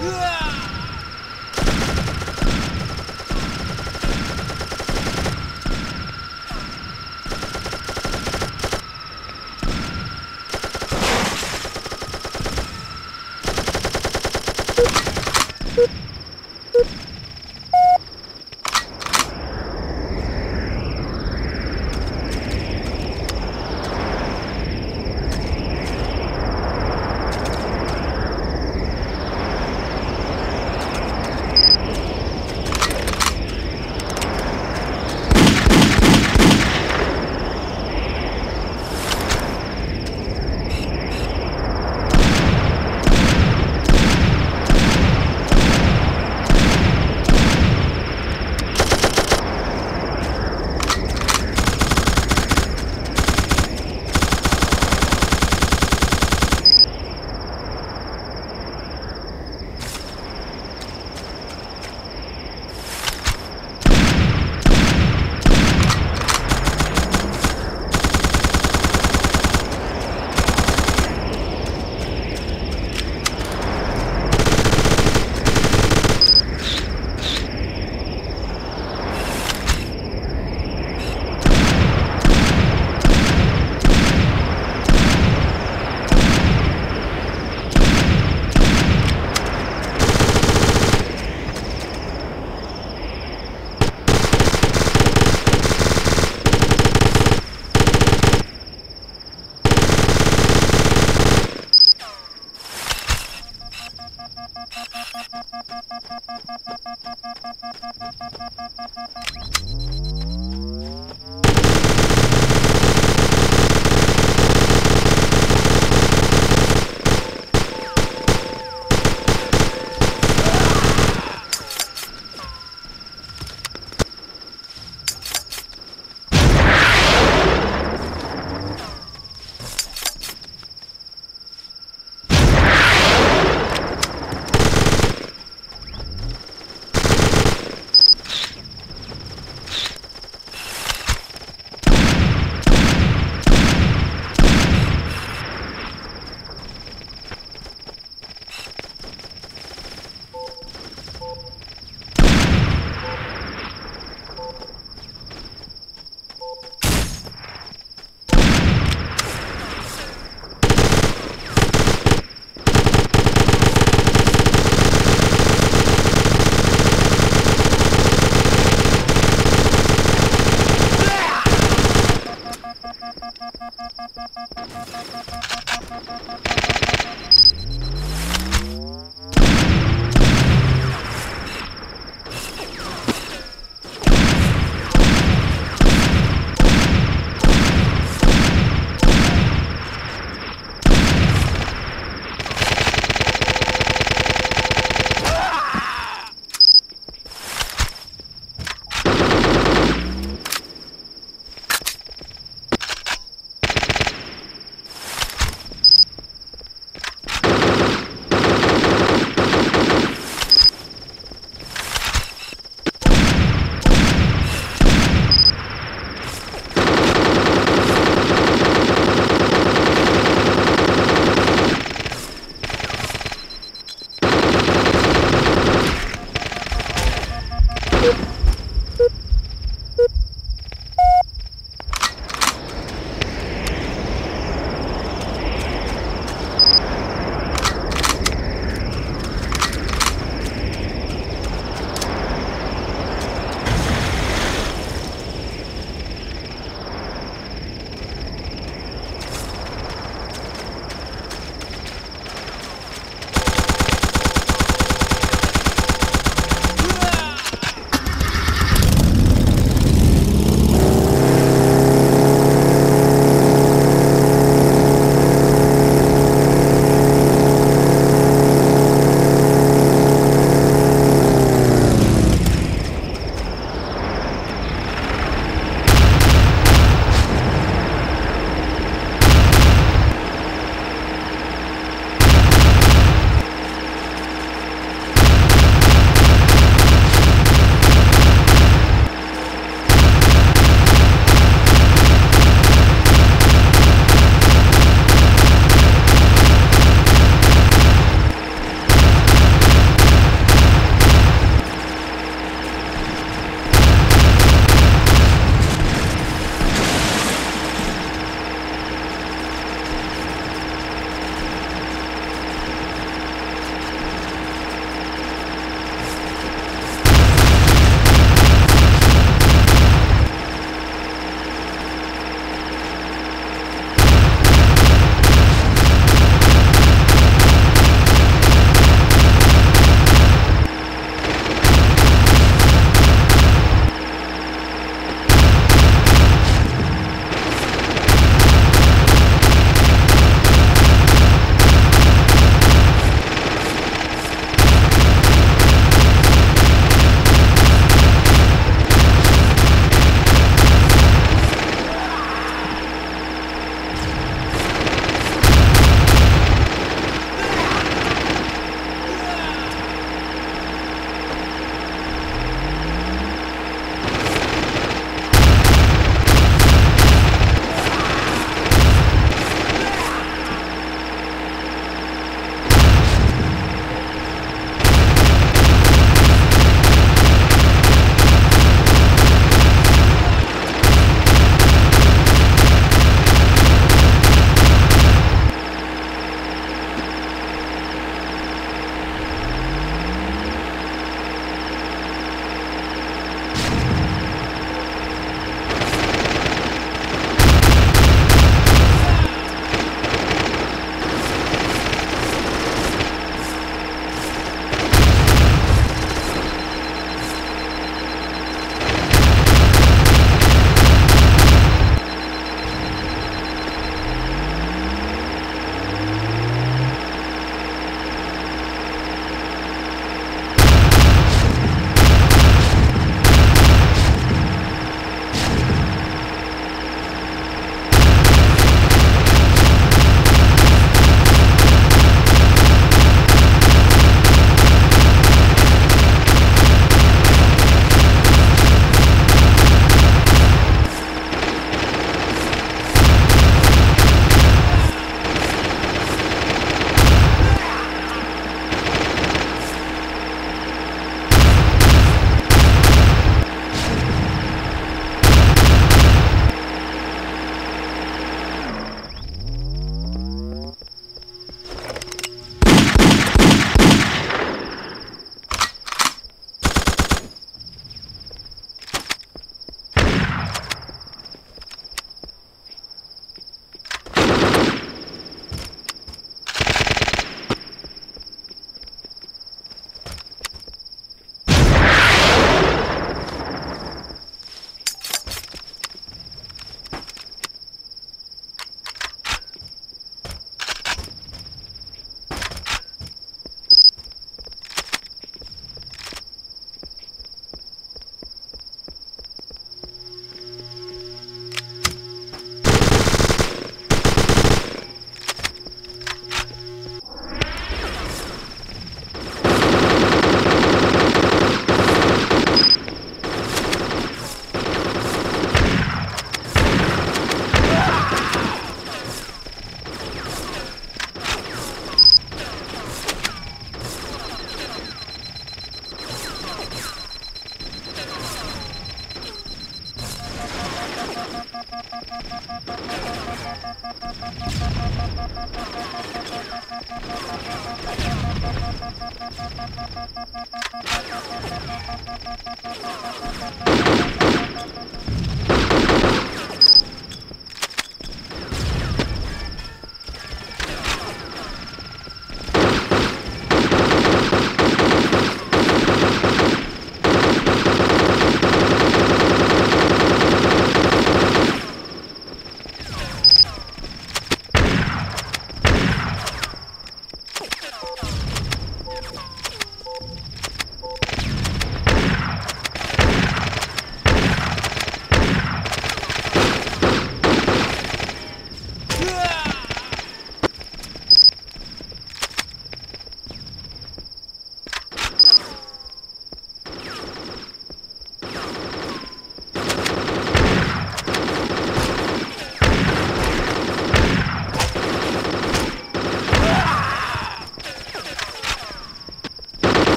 Whoa!